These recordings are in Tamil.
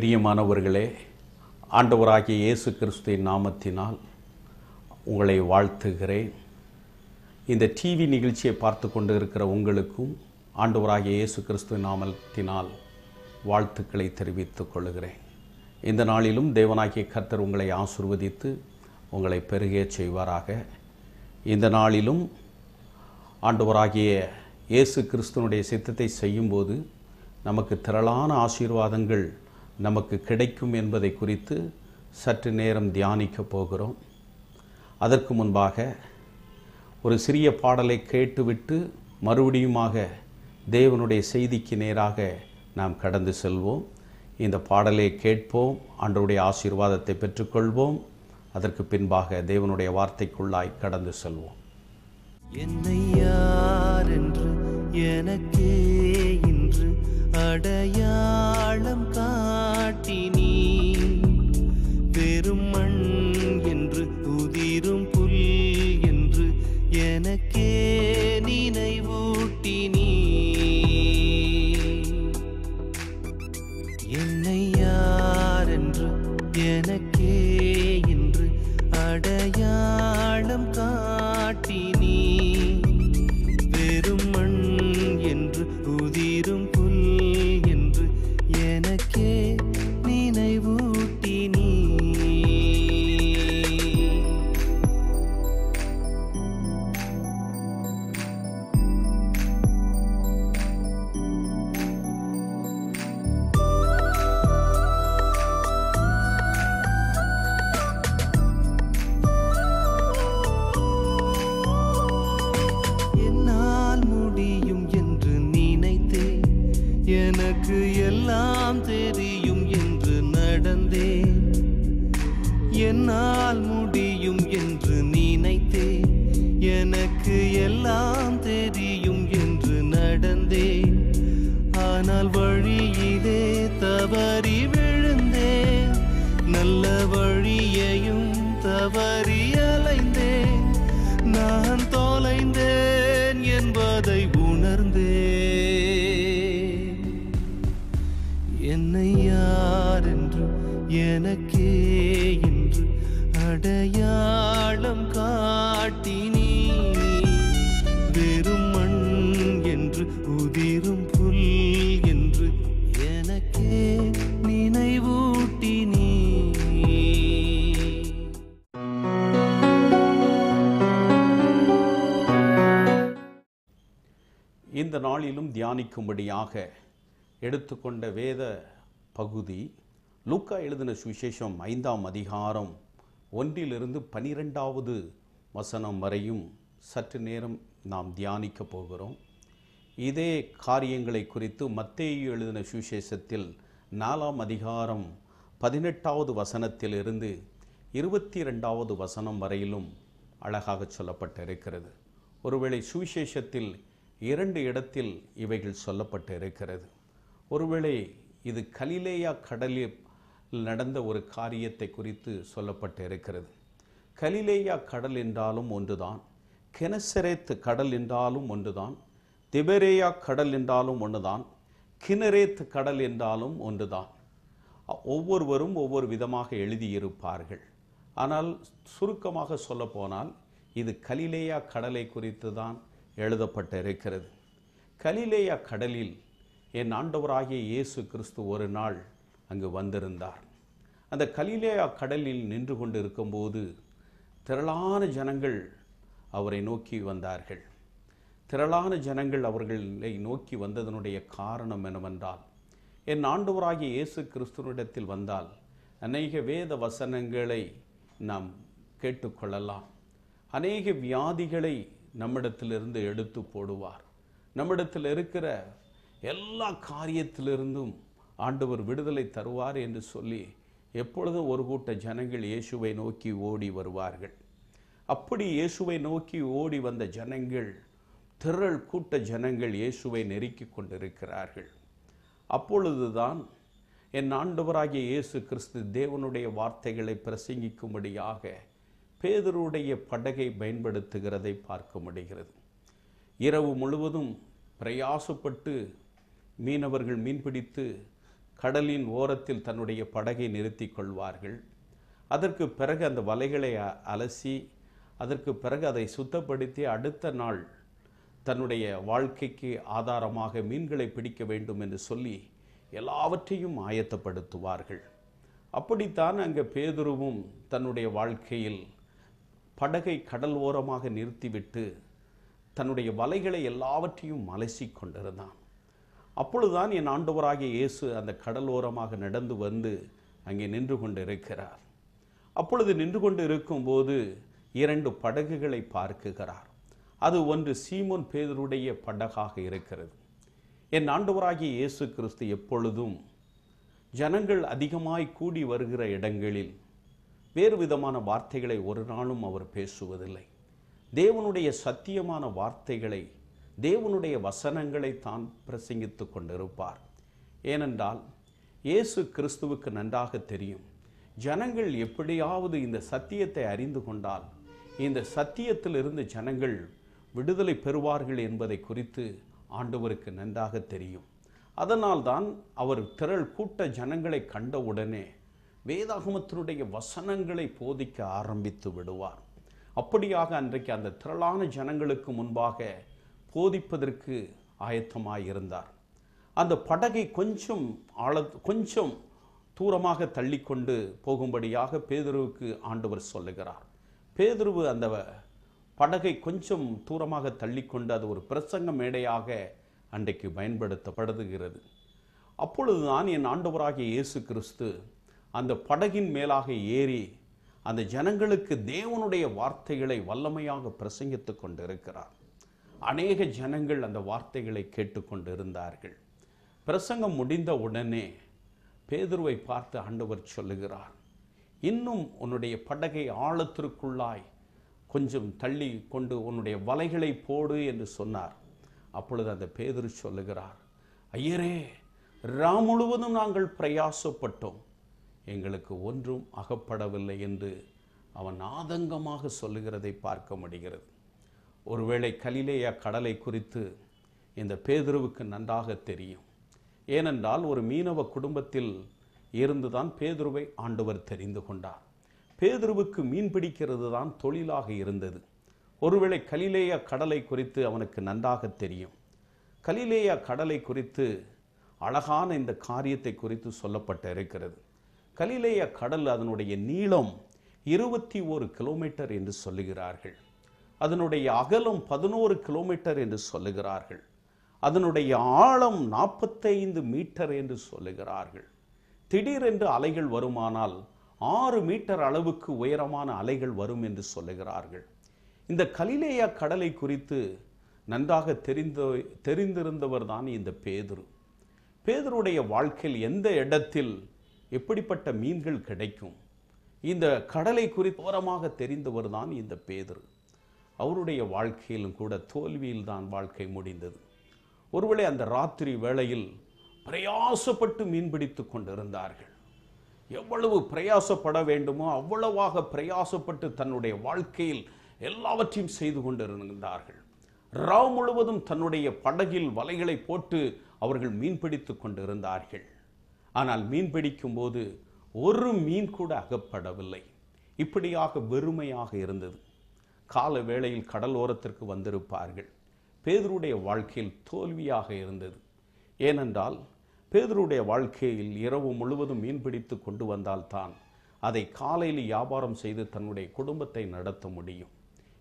பிரியமானவர்களே ஆண்டவராகிய இயேசு கிறிஸ்துவின் நாமத்தினால் உங்களை வாழ்த்துகிறேன். இந்த டிவி நிகழ்ச்சியை பார்த்து கொண்டு இருக்கிற உங்களுக்கும் ஆண்டவராகிய இயேசு கிறிஸ்துவின் நாமத்தினால் வாழ்த்துக்களை தெரிவித்துக் கொள்கிறேன். இந்த நாளிலும் தேவனாகிய கர்த்தர் உங்களை ஆசிர்வதித்து உங்களை பெருகே செய்வாராக. இந்த நாளிலும் ஆண்டவராகிய இயேசு கிறிஸ்துவனுடைய சித்தத்தை செய்யும்போது நமக்கு திரளான ஆசீர்வாதங்கள் நமக்கு கிடைக்கும் என்பதை குறித்து சற்று நேரம் தியானிக்கப் போகிறோம். அதற்கு முன்பாக ஒரு சிறிய பாடலை கேட்டுவிட்டு மறுபடியுமாக தேவனுடைய செய்திக்கு நேராக நாம் கடந்து செல்வோம். இந்த பாடலை கேட்போம் அன்றைய ஆசீர்வாதத்தை பெற்றுக்கொள்வோம். அதற்கு பின்பாக தேவனுடைய வார்த்தைக்குள்ளாய் கடந்து செல்வோம். என்னை யார் என்று எனக்கே இன்று அடையாளம் கா எனக்கே என்று அடையாளம் காட்டினீ வெறும் மண் என்று உதிரும் புல் என்று எனக்கே நினைவூட்டினீ இந்த நாளிலும் தியானிக்கும்படியாக எடுத்துக்கொண்ட வேத பகுதி லூக்கா எழுதின சுவிசேஷம் ஐந்தாம் அதிகாரம் ஒன்றிலிருந்து பனிரெண்டாவது வசனம் வரையும் சற்று நேரம் நாம் தியானிக்க போகிறோம். இதே காரியங்களை குறித்து மத்தேயு எழுதின சுவிசேஷத்தில் நாலாம் அதிகாரம் பதினெட்டாவது வசனத்திலிருந்து இருபத்தி ரெண்டாவது வசனம் வரையிலும் அழகாக சொல்லப்பட்டிருக்கிறது. ஒருவேளை சுவிசேஷத்தில் இரண்டு இடத்தில் இவைகள் சொல்லப்பட்டு இருக்கிறது ஒருவேளை இது கலிலேயா கடலில் நடந்த ஒரு காரியத்தை குறித்து சொல்லப்பட்டு இருக்கிறது கலிலேயா கடல் என்றாலும் ஒன்றுதான். கெனசரேத் கடல் என்றாலும் ஒன்றுதான். திபெரேயா கடல் என்றாலும் ஒன்றுதான். கினரேத் கடல் என்றாலும் ஒன்றுதான். ஒவ்வொருவரும் ஒவ்வொரு விதமாக எழுதியிருப்பார்கள். ஆனால் சுருக்கமாக சொல்லப்போனால் இது கலிலேயா கடலை குறித்து தான் எழுதப்பட்டு இருக்கிறது கலிலேயா கடலில் என் ஆண்டவராகிய இயேசு கிறிஸ்து ஒரு நாள் அங்கு வந்திருந்தார். அந்த கலிலேயா கடலில் நின்று கொண்டு இருக்கும்போது திரளான ஜனங்கள் அவரை நோக்கி வந்தார்கள். திரளான ஜனங்கள் அவர்களை நோக்கி வந்ததனுடைய காரணம் என்னவென்றால் என் ஆண்டவராகிய இயேசு கிறிஸ்துவனிடத்தில் வந்தால் அநேக வேத வசனங்களை நாம் கேட்டுக்கொள்ளலாம். அநேக வியாதிகளை நம்மிடத்திலிருந்து எடுத்து போடுவார். நம்மிடத்தில் இருக்கிற எல்லா காரியத்திலிருந்தும் ஆண்டவர் விடுதலை தருவார் என்று சொல்லி எப்பொழுதும் ஒரு கூட்ட ஜனங்கள் இயேசுவை நோக்கி ஓடி வருவார்கள். அப்படி இயேசுவை நோக்கி ஓடி வந்த ஜனங்கள் திரள் கூட்ட ஜனங்கள் இயேசுவை நெருக்கிக் கொண்டிருக்கிறார்கள். அப்பொழுதுதான் என் ஆண்டவராகிய இயேசு கிறிஸ்து தேவனுடைய வார்த்தைகளை பிரசங்கிக்கும்படியாக பேதருடைய படகை பயன்படுத்துகிறதை பார்க்க முடிகிறது. இரவு முழுவதும் பிரயாசப்பட்டு மீனவர்கள் மீன்பிடித்து கடலின் ஓரத்தில் தன்னுடைய படகை நிறுத்தி கொள்வார்கள். அதற்கு பிறகு அந்த வலைகளை அலசி அதற்கு பிறகு அதை சுத்தப்படுத்தி அடுத்த நாள் தன்னுடைய வாழ்க்கைக்கு ஆதாரமாக மீன்களை பிடிக்க வேண்டும் என்று சொல்லி எல்லாவற்றையும் ஆயத்தப்படுத்துவார்கள். அப்படித்தான் அங்கே பேதுருவும் தன்னுடைய வாழ்க்கையில் படகை கடல் ஓரமாக நிறுத்திவிட்டு தன்னுடைய வலைகளை எல்லாவற்றையும் அலசி கொண்டிருந்தான். அப்பொழுதுதான் என் ஆண்டவராகிய இயேசு அந்த கடலோரமாக நடந்து வந்து அங்கே நின்று கொண்டு இருக்கிறார் அப்பொழுது நின்று கொண்டு இருக்கும்போது இரண்டு படகுகளை பார்க்குகிறார். அது ஒன்று சீமோன் பேதருடைய படகாக இருக்கிறது. என் ஆண்டவராகிய இயேசு கிறிஸ்து எப்பொழுதும் ஜனங்கள் அதிகமாய் கூடி வருகிற இடங்களில் வேறு விதமான வார்த்தைகளை ஒரு நாளும் அவர் பேசுவதில்லை. தேவனுடைய சத்தியமான வார்த்தைகளை தேவனுடைய வசனங்களை தான் பிரசங்கித்துக் கொண்டிருப்பார். ஏனென்றால் இயேசு கிறிஸ்துவுக்கு நன்றாக தெரியும். ஜனங்கள் எப்படியாவது இந்த சத்தியத்தை அறிந்து கொண்டால் இந்த சத்தியத்திலிருந்து ஜனங்கள் விடுதலை பெறுவார்கள் என்பதை குறித்து ஆண்டவருக்கு நன்றாக தெரியும். அதனால்தான் அவர் திரள் கூட்ட ஜனங்களை கண்டவுடனே வேதாகமத்தினுடைய வசனங்களை போதிக்க ஆரம்பித்து விடுவார். அப்படியாக அன்றைக்கு அந்த திரளான ஜனங்களுக்கு முன்பாக போதிப்பதற்கு ஆயத்தமாயிருந்தார் அந்த படகை கொஞ்சம் ஆழ கொஞ்சம் தூரமாக தள்ளிக்கொண்டு போகும்படியாக பேதுருவுக்கு ஆண்டவர் சொல்லுகிறார். பேதுருவு அந்த படகை கொஞ்சம் தூரமாக தள்ளிக்கொண்டு அது ஒரு பிரசங்க மேடையாக அன்றைக்கு பயன்படுத்தப்படுகிறது. அப்பொழுதுதான் என் ஆண்டவராகிய இயேசு கிறிஸ்து அந்த படகின் மேலாக ஏறி அந்த ஜனங்களுக்கு தேவனுடைய வார்த்தைகளை வல்லமையாக பிரசங்கித்துக் கொண்டிருக்கிறார். அநேக ஜனங்கள் அந்த வார்த்தைகளை கேட்டுக்கொண்டிருந்தார்கள். பிரசங்கம் முடிந்த உடனே பேதுருவை பார்த்து ஆண்டவர் சொல்லுகிறார் இன்னும் உன்னுடைய படகை ஆழத்திற்குள்ளாய் கொஞ்சம் தள்ளி கொண்டு உன்னுடைய வலைகளை போடு என்று சொன்னார். அப்பொழுது அந்த பேதுரு சொல்லுகிறார் ஐயரே ரா முழுவதும் நாங்கள் பிரயாசப்பட்டோம். எங்களுக்கு ஒன்றும் அகப்படவில்லை என்று அவன் ஆதங்கமாக சொல்லுகிறதை பார்க்க முடிகிறது. ஒருவேளை கலிலேயா கடலை குறித்து இந்த பேதுருவுக்கு நன்றாக தெரியும். ஏனென்றால் ஒரு மீனவ குடும்பத்தில் இருந்துதான் பேதுருவை ஆண்டவர் தெரிந்து கொண்டார். பேதுருவுக்கு மீன் பிடிக்கிறது தான் தொழிலாக இருந்தது. ஒருவேளை கலிலேயா கடலை குறித்து அவனுக்கு நன்றாக தெரியும். கலிலேயா கடலை குறித்து அழகான இந்த காரியத்தை குறித்து சொல்லப்பட்டு இருக்கிறது. கலிலேயா கடல் அதனுடைய நீளம் இருபத்தி ஒரு கிலோமீட்டர் என்று சொல்லுகிறார்கள். அதனுடைய அகலம் பதினோரு கிலோமீட்டர் என்று சொல்லுகிறார்கள். அதனுடைய ஆழம் நாற்பத்தைந்து மீட்டர் என்று சொல்லுகிறார்கள். திடீரென்று அலைகள் வருமானால் ஆறு மீட்டர் அளவுக்கு உயரமான அலைகள் வரும் என்று சொல்லுகிறார்கள். இந்த கலிலேயா கடலை குறித்து நன்றாக தெரிந்த தெரிந்திருந்தவர் தான் இந்த பேதுரு. பேதுருடைய வாழ்க்கையில் எந்த இடத்தில் எப்படிப்பட்ட மீன்கள் கிடைக்கும்? இந்த கடலை குறித்து ஓரமாக தெரிந்தவர் தான் இந்த பேதுரு. அவருடைய வாழ்க்கையிலும் கூட தோல்வியில் தான் வாழ்க்கை முடிந்தது. ஒருவேளை அந்த ராத்திரி வேளையில் பிரயாசப்பட்டு மீன்பிடித்து கொண்டிருந்தார்கள். எவ்வளவு பிரயாசப்பட வேண்டுமோ அவ்வளவாக பிரயாசப்பட்டு தன்னுடைய வாழ்க்கையில் எல்லாவற்றையும் செய்து கொண்டிருந்தார்கள். ராவ் முழுவதும் தன்னுடைய படகில் வலைகளை போட்டு அவர்கள் மீன்பிடித்து கொண்டிருந்தார்கள். ஆனால் மீன்பிடிக்கும் போது ஒரு மீன் கூட அகப்படவில்லை. இப்படியாக வெறுமையாக இருந்தது. கால வேளையில் கடல் ஓரத்திற்கு வந்திருப்பார்கள். பேதருடைய வாழ்க்கையில் தோல்வியாக இருந்தது. ஏனென்றால் பேதருடைய வாழ்க்கையில் இரவு முழுவதும் மீன் பிடித்து கொண்டு வந்தால்தான் அதை காலையில் வியாபாரம் செய்து தன்னுடைய குடும்பத்தை நடத்த முடியும்.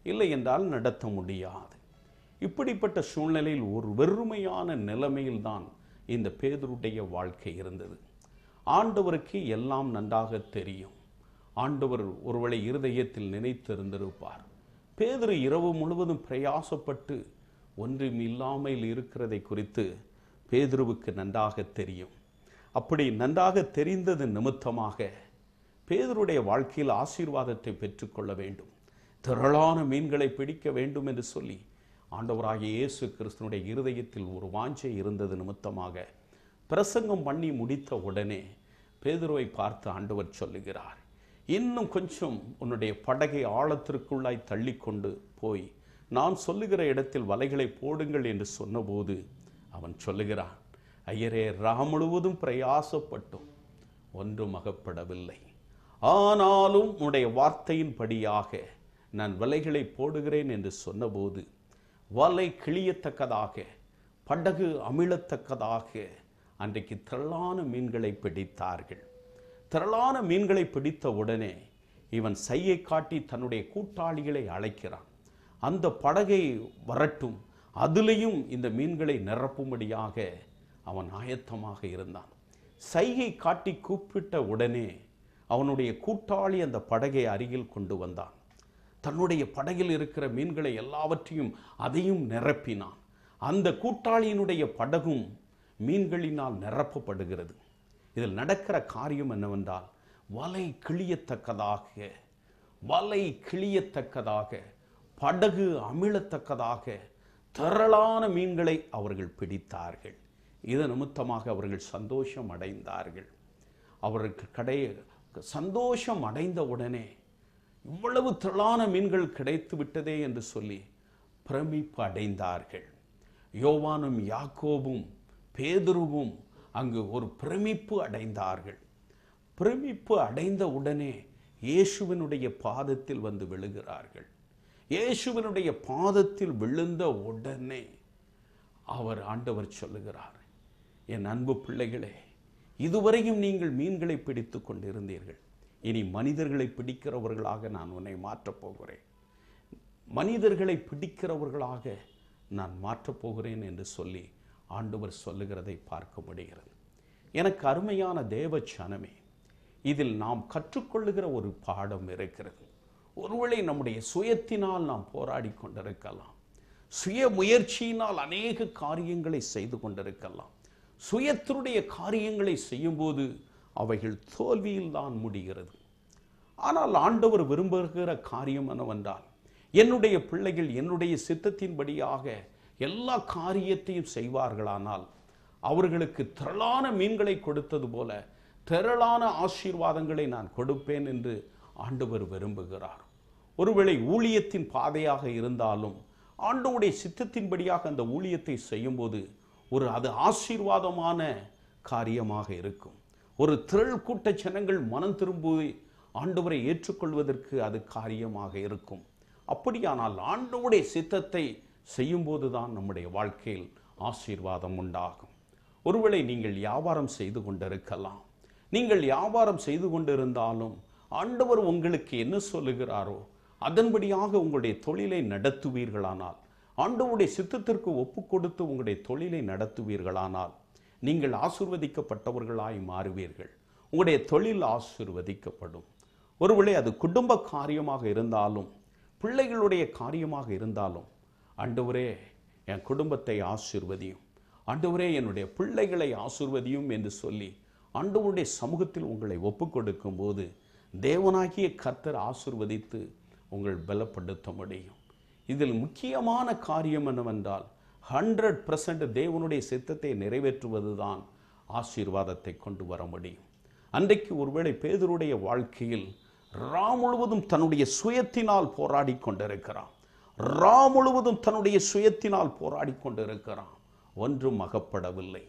இல்லை என்றால் நடத்த முடியாது. இப்படிப்பட்ட சூழ்நிலையில் ஒரு வெறுமையான நிலைமையில்தான் இந்த பேதருடைய வாழ்க்கை இருந்தது. ஆண்டவருக்கு எல்லாம் நன்றாக தெரியும். ஆண்டவர் ஒருவளை இருதயத்தில் நினைத்திருந்திருப்பார். பேதுரு இரவு முழுவதும் பிரயாசப்பட்டு ஒன்றும் இல்லாமல் இருக்கிறதை குறித்து பேதுருவுக்கு நன்றாக தெரியும். அப்படி நன்றாக தெரிந்தது நிமித்தமாக பேதருடைய வாழ்க்கையில் ஆசீர்வாதத்தை பெற்றுக்கொள்ள வேண்டும். திரளான மீன்களை பிடிக்க வேண்டும் என்று சொல்லி ஆண்டவராகிய இயேசு கிறிஸ்தனுடைய இருதயத்தில் ஒரு வாஞ்சை இருந்தது நிமித்தமாக பிரசங்கம் பண்ணி முடித்த உடனே பேதுருவை பார்த்து ஆண்டவர் சொல்லுகிறார். இன்னும் கொஞ்சம் உன்னுடைய படகை ஆழத்திற்குள்ளாய் தள்ளிக்கொண்டு போய் நான் சொல்லுகிற இடத்தில் வலைகளை போடுங்கள் என்று சொன்னபோது அவன் சொல்லுகிறான் ஐயரே ரா முழுவதும் பிரயாசப்பட்டும் ஒன்றும் அகப்படவில்லை. ஆனாலும் உன்னுடைய வார்த்தையின்படியாக நான் வலைகளை போடுகிறேன் என்று சொன்னபோது வலை கிழியத்தக்கதாக படகு அமிழத்தக்கதாக அன்றைக்கு திரளான மீன்களை பிடித்தார்கள். திரளான மீன்களை பிடித்த உடனே இவன் சையை காட்டி தன்னுடைய கூட்டாளிகளை அழைக்கிறான். அந்த படகை வரட்டும் அதிலையும் இந்த மீன்களை நிரப்பும்படியாக அவன் ஆயத்தமாக இருந்தான். சையை காட்டி கூப்பிட்ட உடனே அவனுடைய கூட்டாளி அந்த படகை அருகில் கொண்டு வந்தான். தன்னுடைய படகில் இருக்கிற மீன்களை எல்லாவற்றையும் அதையும் நிரப்பினான். அந்த கூட்டாளியினுடைய படகும் மீன்களினால் நிரப்பப்படுகிறது. இதில் நடக்கிற காரியம் என்னவென்றால் வலை கிழியத்தக்கதாக வலை கிழியத்தக்கதாக படகு அமிழத்தக்கதாக திரளான மீன்களை அவர்கள் பிடித்தார்கள். இது நிமித்தமாக அவர்கள் சந்தோஷம் அடைந்தார்கள். அவருக்கு கடை சந்தோஷம் அடைந்த உடனே இவ்வளவு திரளான மீன்கள் கிடைத்து விட்டதே என்று சொல்லி பிரமிப்பு அடைந்தார்கள். யோவானும் யாக்கோபும் பேதுருவும் அங்கு ஒரு பிரமிப்பு அடைந்தார்கள். பிரமிப்பு அடைந்த உடனே இயேசுவினுடைய பாதத்தில் வந்து விழுகிறார்கள். இயேசுவினுடைய பாதத்தில் விழுந்த உடனே அவர் ஆண்டவர் சொல்லுகிறார் என் அன்பு பிள்ளைகளே இதுவரையும் நீங்கள் மீன்களை பிடித்து கொண்டிருந்தீர்கள். இனி மனிதர்களை பிடிக்கிறவர்களாக நான் உன்னை மாற்றப் போகிறேன். மனிதர்களை பிடிக்கிறவர்களாக நான் மாற்றப் போகிறேன் என்று சொல்லி ஆண்டவர் சொல்லுகிறதை பார்க்க முடிகிறது. எனக்கு அருமையான தேவ சனமே இதில் நாம் கற்றுக்கொள்ளுகிற ஒரு பாடம் இருக்கிறது. ஒருவேளை நம்முடைய சுயத்தினால் நாம் போராடி கொண்டிருக்கலாம். சுய முயற்சியினால் அநேக காரியங்களை செய்து கொண்டிருக்கலாம். சுயத்தினுடைய காரியங்களை செய்யும்போது அவைகள் தோல்வியில் தான் முடிகிறது. ஆனால் ஆண்டவர் விரும்புகிற காரியம் என்னவென்றால் என்னுடைய பிள்ளைகள் என்னுடைய சித்தத்தின்படியாக எல்லா காரியத்தையும் செய்வார்களானால் அவர்களுக்கு திரளான மீன்களை கொடுத்தது போல திரளான ஆசீர்வாதங்களை நான் கொடுப்பேன் என்று ஆண்டவர் விரும்புகிறார். ஒருவேளை ஊழியத்தின் பாதையாக இருந்தாலும் ஆண்டவுடைய சித்தத்தின்படியாக அந்த ஊழியத்தை செய்யும்போது ஒரு அது ஆசீர்வாதமான காரியமாக இருக்கும். ஒரு திரள் கூட்ட ஜனங்கள் மனம் திரும்பி ஆண்டவரை ஏற்றுக்கொள்வதற்கு அது காரியமாக இருக்கும். அப்படியானால் ஆண்டவுடைய சித்தத்தை செய்யும்போது தான் நம்முடைய வாழ்க்கையில் ஆசீர்வாதம் உண்டாகும். ஒருவேளை நீங்கள் வியாபாரம் செய்து கொண்டிருக்கலாம். நீங்கள் வியாபாரம் செய்து கொண்டிருந்தாலும் ஆண்டவர் உங்களுக்கு என்ன சொல்லுகிறாரோ அதன்படியாக உங்களுடைய தொழிலை நடத்துவீர்களானால் ஆண்டவருடைய சித்தத்திற்கு ஒப்பு கொடுத்து உங்களுடைய தொழிலை நடத்துவீர்களானால் நீங்கள் ஆசிர்வதிக்கப்பட்டவர்களாய் மாறுவீர்கள். உங்களுடைய தொழில் ஆசிர்வதிக்கப்படும். ஒருவேளை அது குடும்ப காரியமாக இருந்தாலும் பிள்ளைகளுடைய காரியமாக இருந்தாலும் ஆண்டவரே என் குடும்பத்தை ஆசிர்வதியும். ஆண்டவரே என்னுடைய பிள்ளைகளை ஆசிர்வதியும் என்று சொல்லி ஆண்டவருடைய சமூகத்தில் உங்களை ஒப்பு கொடுக்கும் போது தேவனாகிய கர்த்தர் ஆசிர்வதித்து உங்கள் பலப்படுத்த முடியும். இதில் முக்கியமான காரியம் என்னவென்றால் ஹண்ட்ரட் பர்சன்ட் தேவனுடைய சித்தத்தை நிறைவேற்றுவது தான் ஆசீர்வாதத்தை கொண்டு வர முடியும். அன்றைக்கு ஒருவேளை பேதருடைய வாழ்க்கையில் ரா முழுவதும் தன்னுடைய சுயத்தினால் போராடி கொண்டிருக்கிறான். ரா முழுவதும் தன்னுடைய சுயத்தினால் போராடி கொண்டிருக்கிறான். ஒன்றும் அகப்படவில்லை.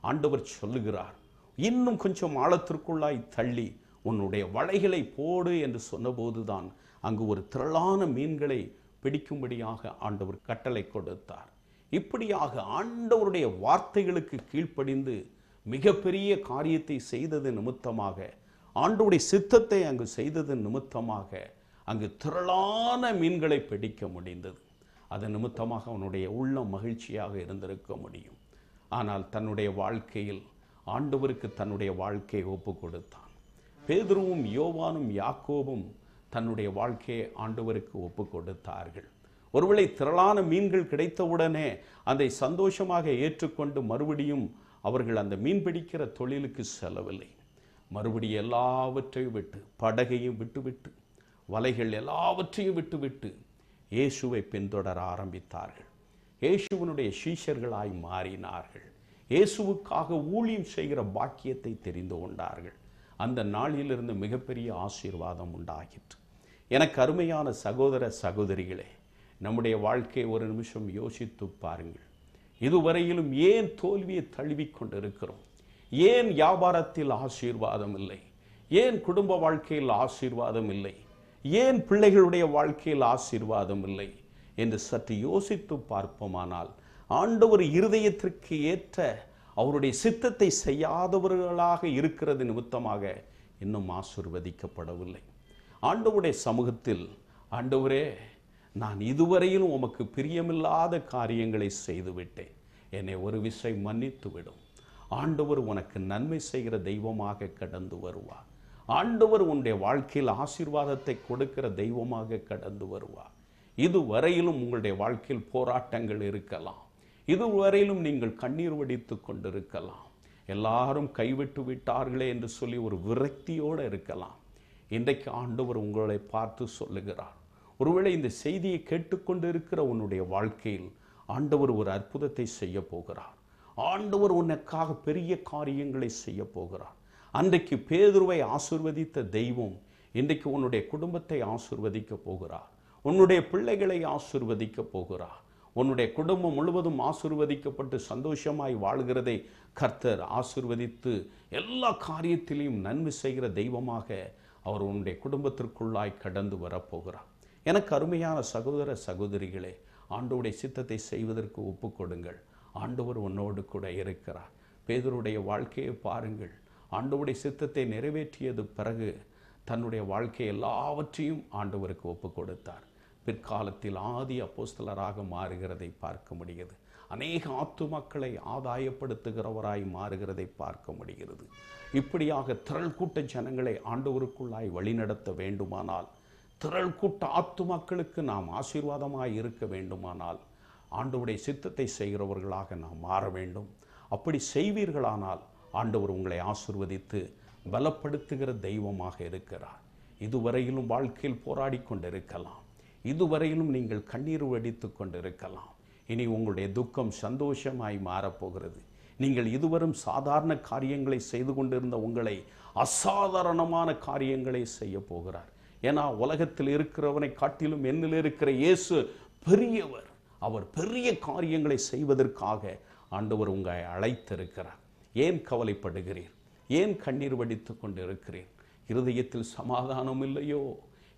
ஆண்டவர் சொல்லுகிறார் இன்னும் கொஞ்சம் ஆழத்திற்குள்ளாய் தள்ளி உன்னுடைய வலைகளை போடு என்று சொன்னபோதுதான் அங்கு ஒரு திரளான மீன்களை பிடிக்கும்படியாக ஆண்டவர் கட்டளை கொடுத்தார். இப்படியாக ஆண்டவருடைய வார்த்தைகளுக்கு கீழ்ப்படிந்து மிகப்பெரிய காரியத்தை செய்தது நிமித்தமாக ஆண்டவருடைய சித்தத்தை அங்கு செய்தது நிமித்தமாக அங்கு திரளான மீன்களை பிடிக்க முடிந்தது. அதன் நிமித்தமாக அவனுடைய உள்ளம் மகிழ்ச்சியாக இருந்திருக்க முடியும். ஆனால் தன்னுடைய வாழ்க்கையில் ஆண்டவருக்கு தன்னுடைய வாழ்க்கையை ஒப்பு கொடுத்தான். பேதுருவும் யோவானும் யாக்கோவும் தன்னுடைய வாழ்க்கையை ஆண்டவருக்கு ஒப்பு கொடுத்தார்கள். ஒருவேளை திரளான மீன்கள் கிடைத்தவுடனே அதை சந்தோஷமாக ஏற்றுக்கொண்டு மறுபடியும் அவர்கள் அந்த மீன் பிடிக்கிற தொழிலுக்கு செல்லவில்லை. மறுபடியும் எல்லாவற்றையும் விட்டு படகையும் விட்டுவிட்டு வலைகள் எல்லாவற்றையும் விட்டுவிட்டு இயேசுவை பின்தொடர ஆரம்பித்தார்கள். இயேசுவனுடைய சீஷர்களாய் மாறினார்கள். இயேசுவுக்காக ஊழியம் செய்கிற பாக்கியத்தை தெரிந்து கொண்டார்கள். அந்த நாளிலிருந்து மிகப்பெரிய ஆசீர்வாதம் உண்டாகிற்று. எனக்கு அருமையான சகோதர சகோதரிகளே நம்முடைய வாழ்க்கையை ஒரு நிமிஷம் யோசித்து பாருங்கள். இதுவரையிலும் ஏன் தோல்வியை தழுவிக் கொண்டிருக்கிறோம்? ஏன் வியாபாரத்தில் ஆசீர்வாதம் இல்லை? ஏன் குடும்ப வாழ்க்கையில் ஆசீர்வாதம் இல்லை? ஏன் பிள்ளைகளுடைய வாழ்க்கையில் ஆசீர்வாதம் இல்லை என்று சற்று யோசித்து பார்ப்போமானால் ஆண்டவர் இருதயத்திற்கு ஏற்ற அவருடைய சித்தத்தை செய்யாதவர்களாக இருக்கிறது நிமித்தமாக இன்னும் ஆசிர்வதிக்கப்படவில்லை. ஆண்டவருடைய சமூகத்தில் ஆண்டவரே நான் இதுவரையிலும் உமக்கு பிரியமில்லாத காரியங்களை செய்துவிட்டேன். என்னை ஒரு விசை மன்னித்து விடும் ஆண்டவர் உனக்கு நன்மை செய்கிற தெய்வமாக கடந்து வருவார். ஆண்டவர் உன்னுடைய வாழ்க்கையில் ஆசீர்வாதத்தை கொடுக்கிற தெய்வமாக கடந்து வருவார். இதுவரையிலும் உங்களுடைய வாழ்க்கையில் போராட்டங்கள் இருக்கலாம். இதுவரையிலும் நீங்கள் கண்ணீர் வடித்து கொண்டிருக்கலாம். எல்லாரும் கைவிட்டு விட்டார்களே என்று சொல்லி ஒரு விரக்தியோடு இருக்கலாம். இன்றைக்கு ஆண்டவர் உங்களை பார்த்து சொல்லுகிறார். ஒருவேளை இந்த செய்தியை கேட்டுக்கொண்டு இருக்கிற உன்னுடைய வாழ்க்கையில் ஆண்டவர் ஒரு அற்புதத்தை செய்ய போகிறார். ஆண்டவர் உனக்காக பெரிய காரியங்களை செய்ய போகிறார். அன்றைக்கு பேதுருவை ஆசிர்வதித்த தெய்வம் இன்றைக்கு உன்னுடைய குடும்பத்தை ஆசிர்வதிக்க போகிறார். உன்னுடைய பிள்ளைகளை ஆசிர்வதிக்க போகிறார். உன்னுடைய குடும்பம் முழுவதும் ஆசிர்வதிக்கப்பட்டு சந்தோஷமாய் வாழ்கிறதை கர்த்தர் ஆசிர்வதித்து எல்லா காரியத்திலையும் நன்மை செய்கிற தெய்வமாக அவர் உன்னுடைய குடும்பத்திற்குள்ளாய் கடந்து வரப்போகிறார். எனக்கு அருமையான சகோதர சகோதரிகளே ஆண்டவருடைய சித்தத்தை செய்வதற்கு ஒப்புக்கொடுங்கள் ஆண்டவர் உன்னோடு கூட இருக்கிறார். பேதருடைய வாழ்க்கையை பாருங்கள். ஆண்டவருடைய சித்தத்தை நிறைவேற்றியது பிறகு தன்னுடைய வாழ்க்கை எல்லாவற்றையும் ஆண்டவருக்கு ஒப்பு கொடுத்தார் பிற்காலத்தில் ஆதி அப்போஸ்தலராக மாறுகிறதை பார்க்க முடிகிறது. அநேக ஆத்துமக்களை ஆதாயப்படுத்துகிறவராய் மாறுகிறதை பார்க்க முடிகிறது. இப்படியாக திரள் கூட்ட ஜனங்களை ஆண்டவருக்குள்ளாய் வழிநடத்த வேண்டுமானால் திரள் கூட்ட ஆத்துமக்களுக்கு நாம் ஆசீர்வாதமாக இருக்க வேண்டுமானால் ஆண்டவுடைய சித்தத்தை செய்கிறவர்களாக நாம் மாற வேண்டும். அப்படி செய்வீர்களானால் ஆண்டவர் உங்களை ஆசிர்வதித்து பலப்படுத்துகிற தெய்வமாக இருக்கிறார். இதுவரையிலும் வாழ்க்கையில் போராடி கொண்டிருக்கலாம். இதுவரையிலும் நீங்கள் கண்ணீர் வடித்து கொண்டிருக்கலாம். இனி உங்களுடைய துக்கம் சந்தோஷமாய் மாறப்போகிறது. நீங்கள் இதுவரும் சாதாரண காரியங்களை செய்து கொண்டிருந்த உங்களை அசாதாரணமான காரியங்களை செய்ய போகிறார். ஏன்னா உலகத்தில் இருக்கிறவனை காட்டிலும் என்னில் இருக்கிற இயேசு பெரியவர். அவர் பெரிய காரியங்களை செய்வதற்காக ஆண்டவர் உங்களை அழைத்திருக்கிறார். ஏன் கவலைப்படுகிறீர்? ஏன் கண்ணீர் வடித்து கொண்டிருக்கிறீர்? இருதயத்தில் சமாதானம் இல்லையோ?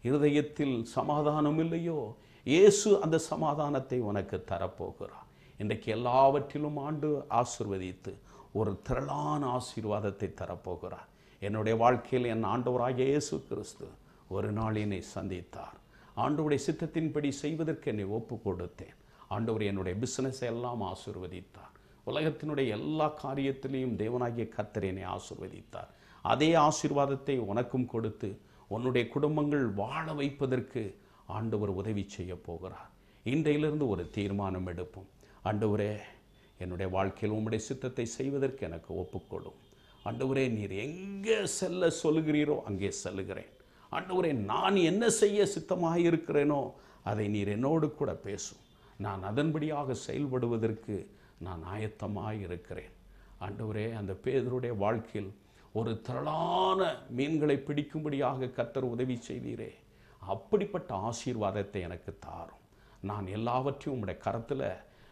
இருதயத்தில் சமாதானம் இல்லையோ? இயேசு அந்த சமாதானத்தை உனக்கு தரப்போகிறார். இன்றைக்கு எல்லாவற்றிலும் ஆண்டு ஆசிர்வதித்து ஒரு திரளான ஆசீர்வாதத்தை தரப்போகிறார். என்னுடைய வாழ்க்கையில் என் ஆண்டவராகிய இயேசு கிறிஸ்து ஒரு நாள் என்னை சந்தித்தார். ஆண்டவருடைய சித்தத்தின்படி செய்வதற்கு என்னை ஒப்பு கொடுத்தேன் ஆண்டவர் என்னுடைய பிஸ்னஸை எல்லாம் ஆசிர்வதித்தார். உலகத்தினுடைய எல்லா காரியத்திலையும் தேவனாகிய கர்த்தர் என்னை ஆசிர்வதித்தார். அதே ஆசீர்வாதத்தை உனக்கும் கொடுத்து உன்னுடைய குடும்பங்கள் வாழ வைப்பதற்கு ஆண்டவர் உதவி செய்ய போகிறார். இன்றையிலிருந்து ஒரு தீர்மானம் எடுப்போம். ஆண்டவரே என்னுடைய வாழ்க்கையில் உம்முடைய சித்தத்தை செய்வதற்கு எனக்கு ஒப்புக்கொடும். ஆண்டவரே நீர் எங்கே செல்ல சொல்லுகிறீரோ அங்கே செல்லுகிறேன். ஆண்டவரே நான் என்ன செய்ய சித்தமாக இருக்கிறேனோ அதை நீர் என்னோடு கூட பேசும். நான் அதன்படியாக செயல்படுவதற்கு நான் ஆயத்தமாக இருக்கிறேன். ஆண்டவரே அந்த பேதருடைய வாழ்க்கையில் ஒரு திரளான மீன்களை பிடிக்கும்படியாக கத்தர் உதவி செய்தீரே அப்படிப்பட்ட ஆசீர்வாதத்தை எனக்கு தாரும். நான் எல்லாவற்றையும் உங்களுடைய கரத்தில்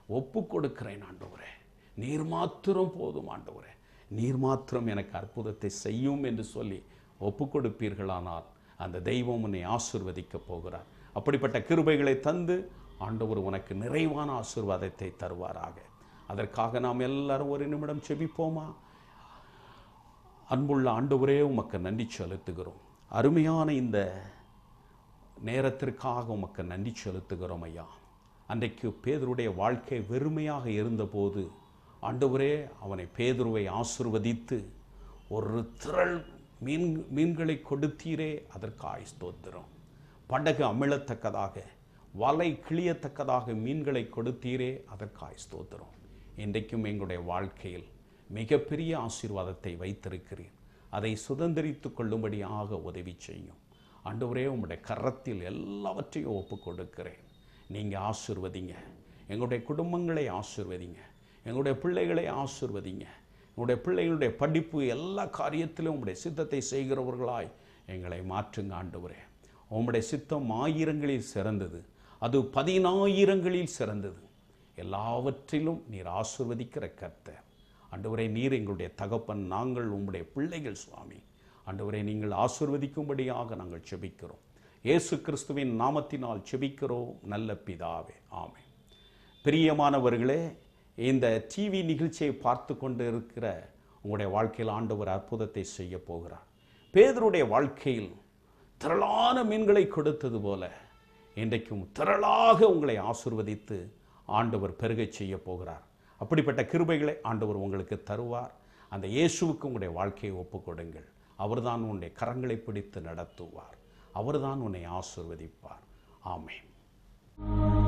ஒப்பு கொடுக்கிறேன் ஆண்டவரே. நீர் மாத்திரம் போதும் ஆண்டவரே. நீர் மாத்திரம் எனக்கு அற்புதத்தை செய்யும் என்று சொல்லி ஒப்பு கொடுப்பீர்களானால் அந்த தெய்வம் உன்னை ஆசிர்வதிக்க போகிறார். அப்படிப்பட்ட கிருபைகளை தந்து ஆண்டவர் உனக்கு நிறைவான ஆசிர்வாதத்தை தருவாராக. அதற்காக நாம் எல்லாரும் ஒரு நிமிடம் செபிப்போமா? அன்புள்ள ஆண்டவரே உமக்கு நன்றி செலுத்துகிறோம். அருமையான இந்த நேரத்திற்காக உமக்கு நன்றி செலுத்துகிறோம் ஐயா. அன்றைக்கு பேதருடைய வாழ்க்கை வெறுமையாக இருந்தபோது ஆண்டவரே அவனை பேதுருவை ஆசிர்வதித்து ஒரு திரள் மீன் மீன்களை கொடுத்தீரே அதற்காக ஸ்தோத்திரம். படகு அமிழத்தக்கதாக வலை கிளியத்தக்கதாக மீன்களை கொடுத்தீரே அதற்காக ஸ்தோத்திரம். இன்றைக்கும் எங்களுடைய வாழ்க்கையில் மிகப்பெரிய ஆசீர்வாதத்தை வைத்திருக்கிறீர். அதை சுதந்திரித்து கொள்ளும்படியாக உதவி செய்யும். ஆண்டவரே உங்களுடைய கரத்தில் எல்லாவற்றையும் ஒப்பு கொடுக்கிறேன் நீங்கள் ஆசிர்வதிங்க. எங்களுடைய குடும்பங்களை ஆசிர்வதிங்க. எங்களுடைய பிள்ளைகளை ஆசிர்வதிங்க. உங்களுடைய பிள்ளைகளுடைய படிப்பு எல்லா காரியத்திலும் உங்களுடைய சித்தத்தை செய்கிறவர்களாய் எங்களை மாற்றுங்க ஆண்டவரே. உங்களுடைய சித்தம் ஆயிரங்களில் சிறந்தது. அது பதினாயிரங்களில் சிறந்தது. எல்லாவற்றிலும் நீர் ஆசிர்வதிக்கிற கர்த்தர். ஆண்டவரே நீர் எங்களுடைய தகப்பன் நாங்கள் உங்களுடைய பிள்ளைகள் சுவாமி. ஆண்டவரே நீங்கள் ஆசிர்வதிக்கும்படியாக நாங்கள் செபிக்கிறோம். இயேசு கிறிஸ்துவின் நாமத்தினால் செபிக்கிறோம். நல்ல பிதாவே ஆமே பிரியமானவர்களே இந்த டிவி நிகழ்ச்சியை பார்த்து கொண்டு இருக்கிற உங்களுடைய வாழ்க்கையில் ஆண்டவர் அற்புதத்தை செய்ய போகிறார். பேதருடைய வாழ்க்கையில் திரளான மீன்களை கொடுத்தது போல இன்றைக்கும் திரளாக உங்களை ஆசிர்வதித்து ஆண்டவர் பெருகை செய்ய போகிறார். அப்படிப்பட்ட கிருபைகளை ஆண்டவர் உங்களுக்கு தருவார். அந்த இயேசுவுக்கு உங்களுடைய வாழ்க்கையை ஒப்புக்கொடுங்கள் அவர்தான் உன்னுடைய கரங்களை பிடித்து நடத்துவார். அவர்தான் உன்னை ஆசிர்வதிப்பார். ஆமென்.